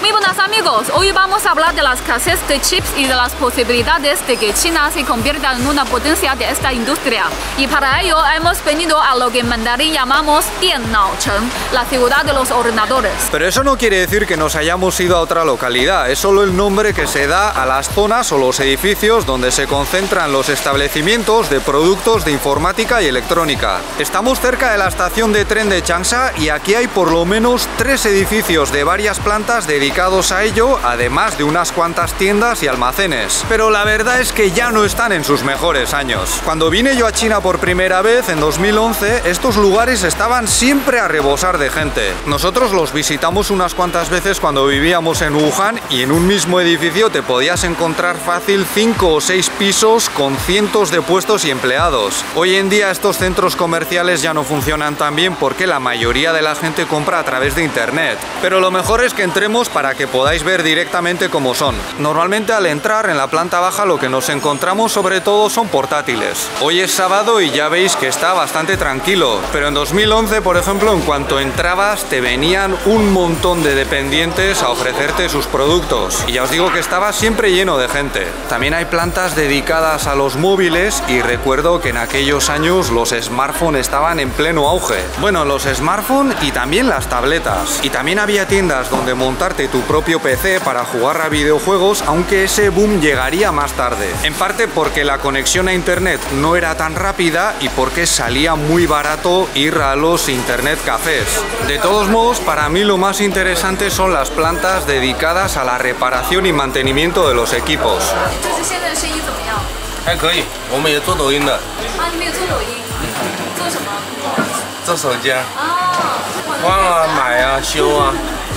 Muy buenas amigos, hoy vamos a hablar de la escasez de chips y de las posibilidades de que China se convierta en una potencia de esta industria. Y para ello hemos venido a lo que en mandarín llamamos Diannaocheng, la ciudad de los ordenadores. Pero eso no quiere decir que nos hayamos ido a otra localidad, es solo el nombre que se da a las zonas o los edificios donde se concentran los establecimientos de productos de informática y electrónica. Estamos cerca de la estación de tren de Changsha y aquí hay por lo menos tres edificios de varias plantas dedicados dedicados a ello, además de unas cuantas tiendas y almacenes. Pero la verdad es que ya no están en sus mejores años. Cuando vine yo a China por primera vez, en 2011, estos lugares estaban siempre a rebosar de gente. Nosotros los visitamos unas cuantas veces cuando vivíamos en Wuhan y en un mismo edificio te podías encontrar fácil 5 o 6 pisos con cientos de puestos y empleados. Hoy en día estos centros comerciales ya no funcionan tan bien porque la mayoría de la gente compra a través de internet. Pero lo mejor es que entremos para que podáis ver directamente cómo son. Normalmente al entrar en la planta baja lo que nos encontramos sobre todo son portátiles. Hoy es sábado y ya veis que está bastante tranquilo, pero en 2011 por ejemplo en cuanto entrabas te venían un montón de dependientes a ofrecerte sus productos y ya os digo que estaba siempre lleno de gente. También hay plantas dedicadas a los móviles y recuerdo que en aquellos años los smartphones estaban en pleno auge. Bueno, los smartphones y también las tabletas. Y también había tiendas donde montarte tu propio PC para jugar a videojuegos, aunque ese boom llegaría más tarde. En parte porque la conexión a internet no era tan rápida y porque salía muy barato ir a los internet cafés. De todos modos, para mí lo más interesante son las plantas dedicadas a la reparación y mantenimiento de los equipos.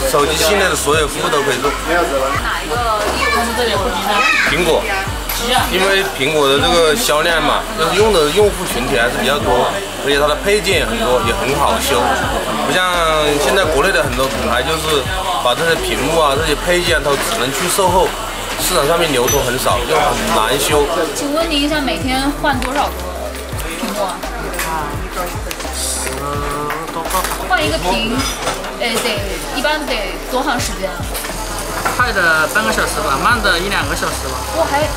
手机系列，的所有服务都可以做。哪一个业务是这里苹果，因为苹果的这个销量嘛，就是用的用户群体还是比较多，而且它的配件也很多，也很好修，不像现在国内的很多品牌，就是把这些屏幕啊、这些配件都只能去售后，市场上面流通很少，就很难修。请问您一下，每天换多少个屏幕啊？换一个屏，呃，得一般得多长时间？快的半个小时吧，慢的一两个小时吧。我还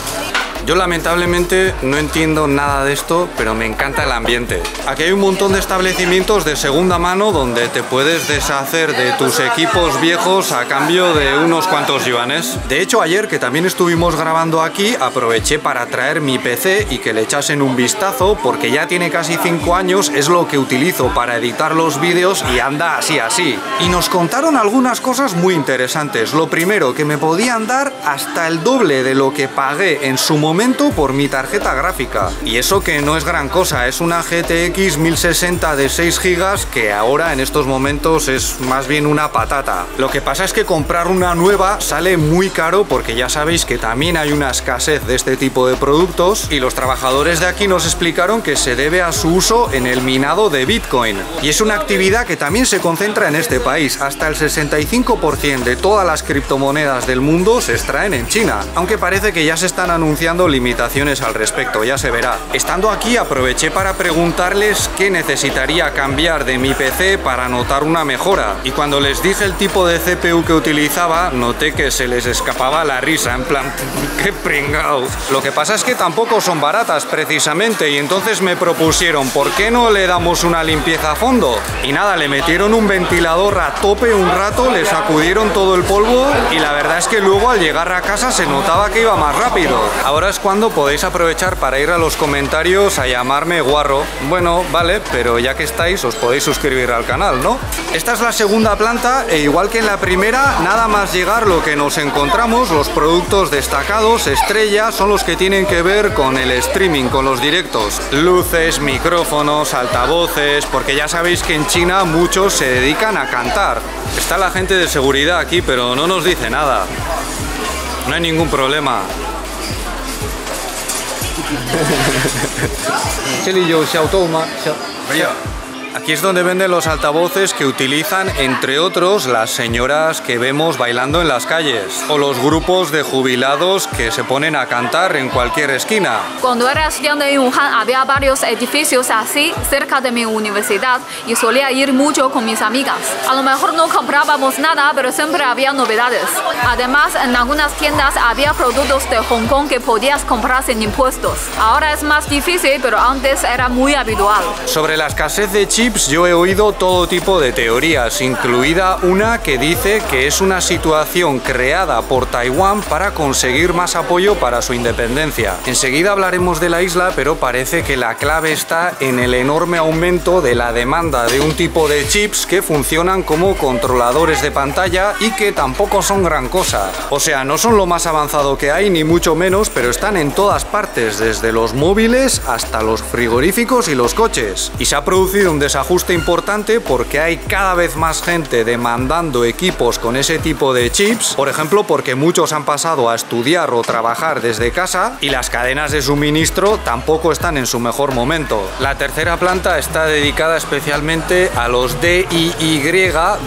Yo lamentablemente no entiendo nada de esto, pero me encanta el ambiente. Aquí hay un montón de establecimientos de segunda mano donde te puedes deshacer de tus equipos viejos a cambio de unos cuantos yuanes. De hecho, ayer que también estuvimos grabando aquí, aproveché para traer mi PC y que le echasen un vistazo porque ya tiene casi 5 años, es lo que utilizo para editar los vídeos y anda así así. Y nos contaron algunas cosas muy interesantes. Lo primero, que me podían dar hasta el doble de lo que pagué en su momento por mi tarjeta gráfica. Y eso que no es gran cosa, es una GTX 1060 de 6 GB que ahora en estos momentos es más bien una patata. Lo que pasa es que comprar una nueva sale muy caro porque ya sabéis que también hay una escasez de este tipo de productos y los trabajadores de aquí nos explicaron que se debe a su uso en el minado de Bitcoin. Y es una actividad que también se concentra en este país. Hasta el 65% de todas las criptomonedas del mundo se extraen en China, aunque parece que ya se están anunciando limitaciones al respecto, ya se verá. Estando aquí aproveché para preguntarles qué necesitaría cambiar de mi PC para notar una mejora y cuando les dije el tipo de CPU que utilizaba noté que se les escapaba la risa, en plan, qué pringao. Lo que pasa es que tampoco son baratas precisamente y entonces me propusieron, ¿por qué no le damos una limpieza a fondo? Y nada, le metieron un ventilador a tope un rato, le sacudieron todo el polvo y la verdad es que luego al llegar a casa se notaba que iba más rápido. Ahora es cuando podéis aprovechar para ir a los comentarios a llamarme guarro. Bueno, vale, pero ya que estáis os podéis suscribir al canal, ¿no? Esta es la segunda planta e igual que en la primera, nada más llegar lo que nos encontramos, los productos destacados, estrellas, son los que tienen que ver con el streaming, con los directos. Luces, micrófonos, altavoces, porque ya sabéis que en China muchos se dedican a cantar. Está la gente de seguridad aquí, pero no nos dice nada. No hay ningún problema. 这里有小豆吗？小没有，Aquí es donde venden los altavoces que utilizan, entre otros, las señoras que vemos bailando en las calles o los grupos de jubilados que se ponen a cantar en cualquier esquina. Cuando era estudiante en Wuhan había varios edificios así cerca de mi universidad y solía ir mucho con mis amigas. A lo mejor no comprábamos nada, pero siempre había novedades. Además, en algunas tiendas había productos de Hong Kong que podías comprar sin impuestos. Ahora es más difícil, pero antes era muy habitual. Sobre la escasez de chips yo he oído todo tipo de teorías, incluida una que dice que es una situación creada por Taiwán para conseguir más apoyo para su independencia. Enseguida hablaremos de la isla, pero parece que la clave está en el enorme aumento de la demanda de un tipo de chips que funcionan como controladores de pantalla y que tampoco son gran cosa. O sea, no son lo más avanzado que hay, ni mucho menos, pero están en todas partes, desde los móviles hasta los frigoríficos y los coches. Y se ha producido un desarrollo ajuste importante porque hay cada vez más gente demandando equipos con ese tipo de chips, por ejemplo porque muchos han pasado a estudiar o trabajar desde casa y las cadenas de suministro tampoco están en su mejor momento. La tercera planta está dedicada especialmente a los DIY,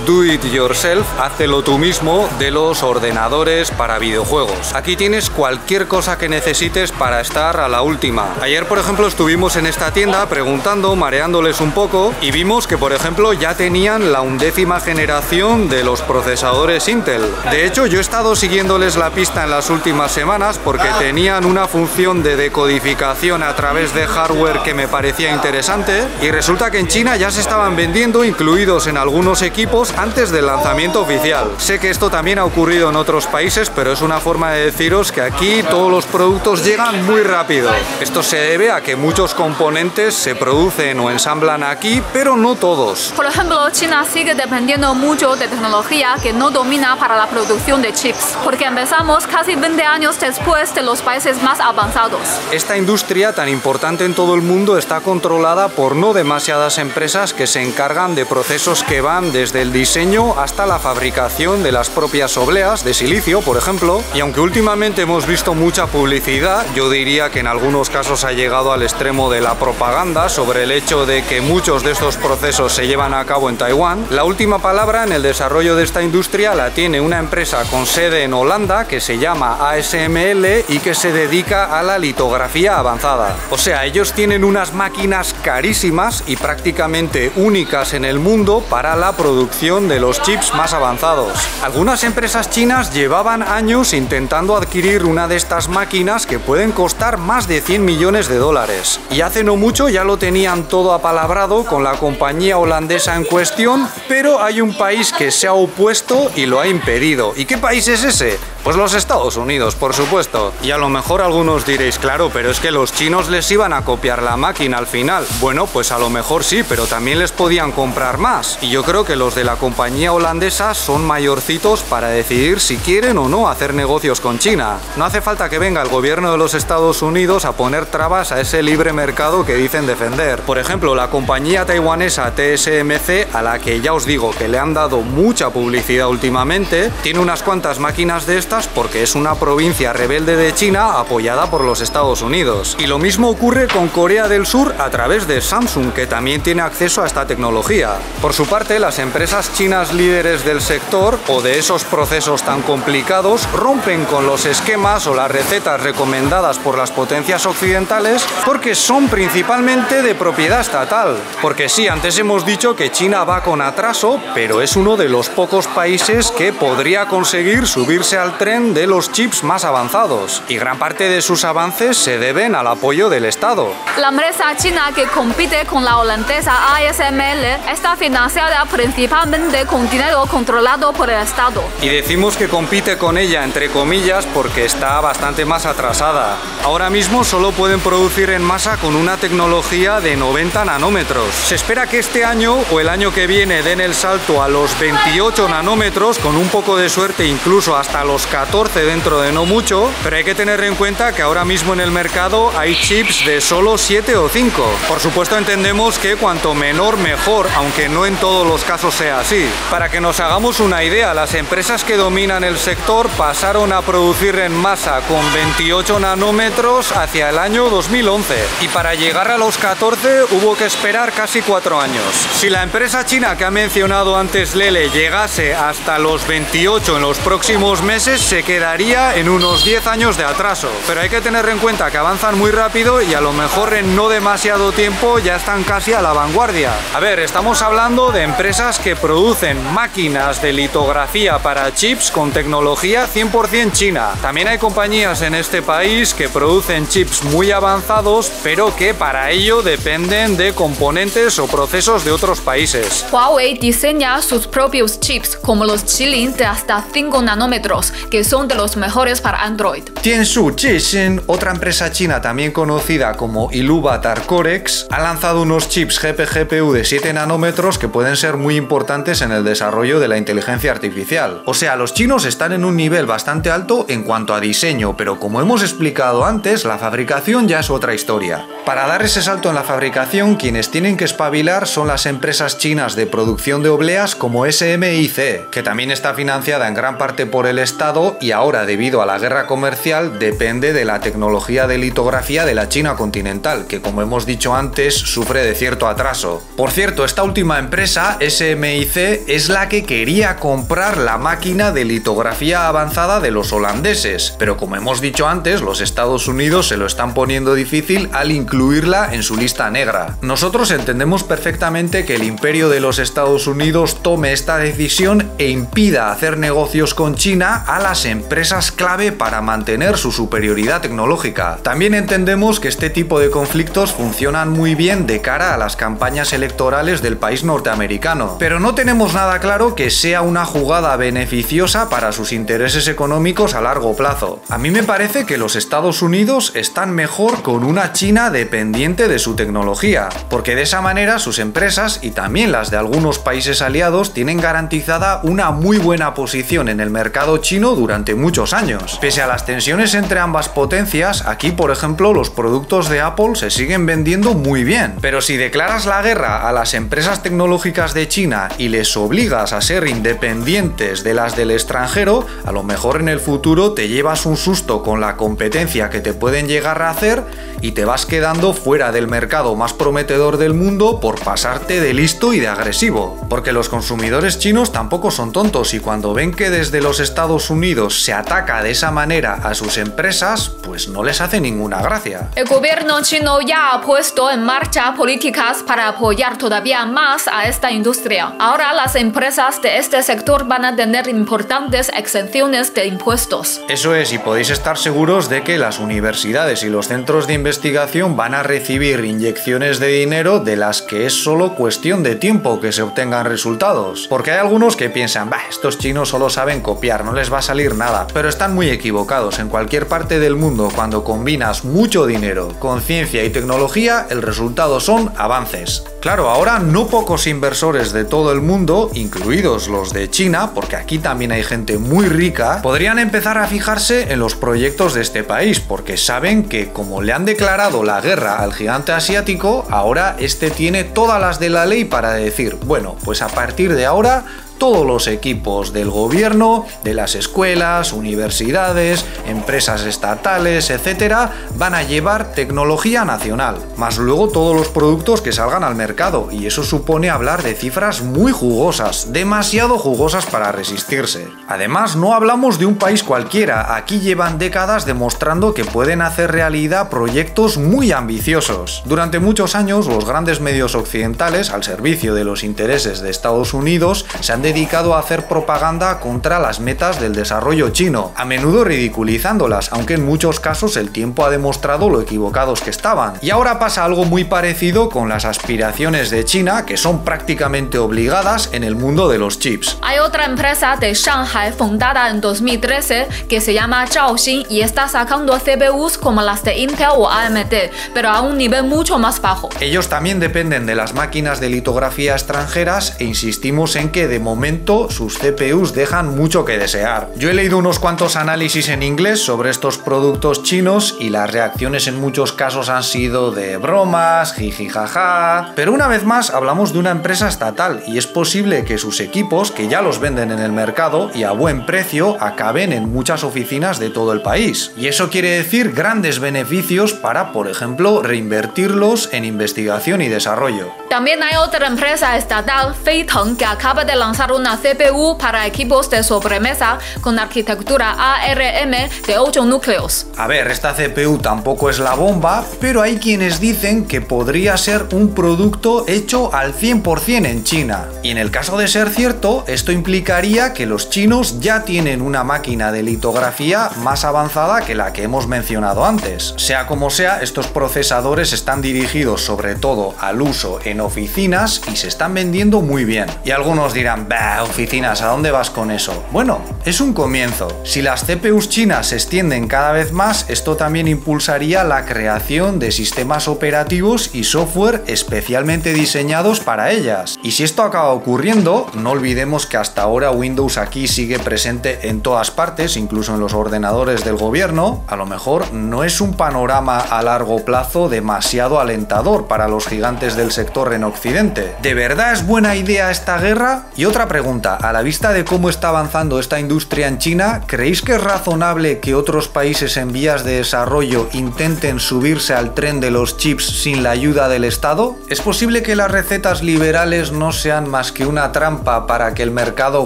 Do It Yourself, hazlo tú mismo, de los ordenadores para videojuegos. Aquí tienes cualquier cosa que necesites para estar a la última. Ayer, por ejemplo, estuvimos en esta tienda preguntando, mareándoles un poco y vimos que por ejemplo ya tenían la undécima generación de los procesadores Intel. De hecho yo he estado siguiéndoles la pista en las últimas semanas porque tenían una función de decodificación a través de hardware que me parecía interesante y resulta que en China ya se estaban vendiendo incluidos en algunos equipos antes del lanzamiento oficial. Sé que esto también ha ocurrido en otros países pero es una forma de deciros que aquí todos los productos llegan muy rápido. Esto se debe a que muchos componentes se producen o ensamblan aquí pero no todos. Por ejemplo, China sigue dependiendo mucho de tecnología que no domina para la producción de chips, porque empezamos casi 20 años después de los países más avanzados. Esta industria tan importante en todo el mundo está controlada por no demasiadas empresas que se encargan de procesos que van desde el diseño hasta la fabricación de las propias obleas de silicio, por ejemplo, y aunque últimamente hemos visto mucha publicidad, yo diría que en algunos casos ha llegado al extremo de la propaganda sobre el hecho de que muchos de estos procesos se llevan a cabo en Taiwán. La última palabra en el desarrollo de esta industria la tiene una empresa con sede en Holanda que se llama ASML y que se dedica a la litografía avanzada. O sea, ellos tienen unas máquinas carísimas y prácticamente únicas en el mundo para la producción de los chips más avanzados. Algunas empresas chinas llevaban años intentando adquirir una de estas máquinas que pueden costar más de 100 millones de dólares. Y hace no mucho ya lo tenían todo apalabrado la compañía holandesa en cuestión, pero hay un país que se ha opuesto y lo ha impedido. ¿Y qué país es ese? Pues los Estados Unidos, por supuesto. Y a lo mejor algunos diréis, claro, pero es que los chinos les iban a copiar la máquina al final. Bueno, pues a lo mejor sí, pero también les podían comprar más. Y yo creo que los de la compañía holandesa son mayorcitos para decidir si quieren o no hacer negocios con China. No hace falta que venga el gobierno de los Estados Unidos a poner trabas a ese libre mercado que dicen defender. Por ejemplo, la compañía taiwanesa TSMC, a la que ya os digo que le han dado mucha publicidad últimamente, tiene unas cuantas máquinas de estas porque es una provincia rebelde de China apoyada por los Estados Unidos. Y lo mismo ocurre con Corea del Sur a través de Samsung, que también tiene acceso a esta tecnología. Por su parte, las empresas chinas líderes del sector o de esos procesos tan complicados rompen con los esquemas o las recetas recomendadas por las potencias occidentales porque son principalmente de propiedad estatal. Porque sí, antes hemos dicho que China va con atraso, pero es uno de los pocos países que podría conseguir subirse al tren de los chips más avanzados y gran parte de sus avances se deben al apoyo del Estado. La empresa china que compite con la holandesa ASML está financiada principalmente con dinero controlado por el Estado. Y decimos que compite con ella entre comillas porque está bastante más atrasada. Ahora mismo solo pueden producir en masa con una tecnología de 90 nanómetros. Se espera que este año o el año que viene den el salto a los 28 nanómetros con un poco de suerte incluso hasta los 14 dentro de no mucho, pero hay que tener en cuenta que ahora mismo en el mercado hay chips de solo 7 o 5. Por supuesto entendemos que cuanto menor mejor, aunque no en todos los casos sea así. Para que nos hagamos una idea, las empresas que dominan el sector pasaron a producir en masa con 28 nanómetros hacia el año 2011 y para llegar a los 14 hubo que esperar casi años. Si la empresa china que ha mencionado antes Lele llegase hasta los 28 en los próximos meses, se quedaría en unos 10 años de atraso. Pero hay que tener en cuenta que avanzan muy rápido y a lo mejor en no demasiado tiempo ya están casi a la vanguardia. A ver, estamos hablando de empresas que producen máquinas de litografía para chips con tecnología 100% china. También hay compañías en este país que producen chips muy avanzados, pero que para ello dependen de componentes o procesos de otros países. Huawei diseña sus propios chips, como los Qilin de hasta 5 nanómetros, que son de los mejores para Android. Tiansu Jixin, otra empresa china también conocida como Iluvatar Corex, ha lanzado unos chips GPGPU de 7 nanómetros que pueden ser muy importantes en el desarrollo de la inteligencia artificial. O sea, los chinos están en un nivel bastante alto en cuanto a diseño, pero como hemos explicado antes, la fabricación ya es otra historia. Para dar ese salto en la fabricación, quienes tienen que espabilar son las empresas chinas de producción de obleas como SMIC, que también está financiada en gran parte por el Estado y ahora debido a la guerra comercial depende de la tecnología de litografía de la China continental, que como hemos dicho antes sufre de cierto atraso. Por cierto, esta última empresa, SMIC, es la que quería comprar la máquina de litografía avanzada de los holandeses, pero como hemos dicho antes, los Estados Unidos se lo están poniendo difícil al incluirla en su lista negra. Nosotros entendemos perfectamente que el imperio de los Estados Unidos tome esta decisión e impida hacer negocios con China a las empresas clave para mantener su superioridad tecnológica. También entendemos que este tipo de conflictos funcionan muy bien de cara a las campañas electorales del país norteamericano, pero no tenemos nada claro que sea una jugada beneficiosa para sus intereses económicos a largo plazo. A mí me parece que los Estados Unidos están mejor con una China dependiente de su tecnología, porque de esa manera sus empresas y también las de algunos países aliados tienen garantizada una muy buena posición en el mercado chino durante muchos años. Pese a las tensiones entre ambas potencias, aquí por ejemplo los productos de Apple se siguen vendiendo muy bien. Pero si declaras la guerra a las empresas tecnológicas de China y les obligas a ser independientes de las del extranjero, a lo mejor en el futuro te llevas un susto con la competencia que te pueden llegar a hacer y te vas quedando fuera del mercado más prometedor del mundo por pasarte de listo y de agresivo. Porque los consumidores chinos tampoco son tontos y cuando ven que desde los Estados Unidos se ataca de esa manera a sus empresas, pues no les hace ninguna gracia. El gobierno chino ya ha puesto en marcha políticas para apoyar todavía más a esta industria. Ahora las empresas de este sector van a tener importantes exenciones de impuestos. Eso es, y podéis estar seguros de que las universidades y los centros de investigación van a recibir inyecciones de dinero de que es solo cuestión de tiempo que se obtengan resultados. Porque hay algunos que piensan, estos chinos solo saben copiar, no les va a salir nada. Pero están muy equivocados. En cualquier parte del mundo, cuando combinas mucho dinero con ciencia y tecnología, el resultado son avances. Claro, ahora no pocos inversores de todo el mundo, incluidos los de China, porque aquí también hay gente muy rica, podrían empezar a fijarse en los proyectos de este país, porque saben que como le han declarado la guerra al gigante asiático, ahora este tiene todas las de la ley para decir, bueno, pues a partir de ahora todos los equipos del gobierno, de las escuelas, universidades, empresas estatales, etcétera, van a llevar tecnología nacional, más luego todos los productos que salgan al mercado, y eso supone hablar de cifras muy jugosas, demasiado jugosas para resistirse. Además, no hablamos de un país cualquiera, aquí llevan décadas demostrando que pueden hacer realidad proyectos muy ambiciosos. Durante muchos años, los grandes medios occidentales, al servicio de los intereses de Estados Unidos, se han dedicado a hacer propaganda contra las metas del desarrollo chino, a menudo ridiculizándolas, aunque en muchos casos el tiempo ha demostrado lo equivocados que estaban. Y ahora pasa algo muy parecido con las aspiraciones de China, que son prácticamente obligadas en el mundo de los chips. Hay otra empresa de Shanghai fundada en 2013 que se llama Zhaoxin y está sacando CPUs como las de Intel o AMD, pero a un nivel mucho más bajo. Ellos también dependen de las máquinas de litografía extranjeras e insistimos en que de momento momento sus CPUs dejan mucho que desear. Yo he leído unos cuantos análisis en inglés sobre estos productos chinos y las reacciones en muchos casos han sido de bromas, jijijaja. Pero una vez más hablamos de una empresa estatal y es posible que sus equipos, que ya los venden en el mercado y a buen precio, acaben en muchas oficinas de todo el país. Y eso quiere decir grandes beneficios para, por ejemplo, reinvertirlos en investigación y desarrollo. También hay otra empresa estatal, Feiteng, que acaba de lanzar una CPU para equipos de sobremesa con arquitectura ARM de 8 núcleos. A ver, esta CPU tampoco es la bomba, pero hay quienes dicen que podría ser un producto hecho al 100% en China. Y en el caso de ser cierto, esto implicaría que los chinos ya tienen una máquina de litografía más avanzada que la que hemos mencionado antes. Sea como sea, estos procesadores están dirigidos sobre todo al uso en oficinas y se están vendiendo muy bien. Y algunos dirán, oficinas, ¿a dónde vas con eso? Bueno, es un comienzo. Si las CPUs chinas se extienden cada vez más, esto también impulsaría la creación de sistemas operativos y software especialmente diseñados para ellas. Y si esto acaba ocurriendo, no olvidemos que hasta ahora Windows aquí sigue presente en todas partes, incluso en los ordenadores del gobierno, a lo mejor no es un panorama a largo plazo demasiado alentador para los gigantes del sector en Occidente. ¿De verdad es buena idea esta guerra? Y pregunta, a la vista de cómo está avanzando esta industria en China, ¿creéis que es razonable que otros países en vías de desarrollo intenten subirse al tren de los chips sin la ayuda del Estado? ¿Es posible que las recetas liberales no sean más que una trampa para que el mercado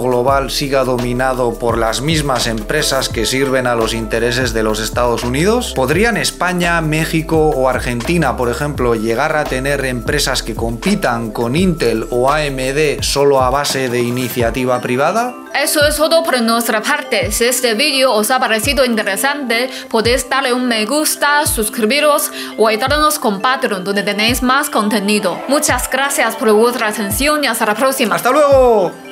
global siga dominado por las mismas empresas que sirven a los intereses de los Estados Unidos? ¿Podrían España, México o Argentina, por ejemplo, llegar a tener empresas que compitan con Intel o AMD solo a base de iniciativa privada? Eso es todo por nuestra parte. Si este vídeo os ha parecido interesante, podéis darle un me gusta, suscribiros o ayudarnos con Patreon donde tenéis más contenido. Muchas gracias por vuestra atención y hasta la próxima. ¡Hasta luego!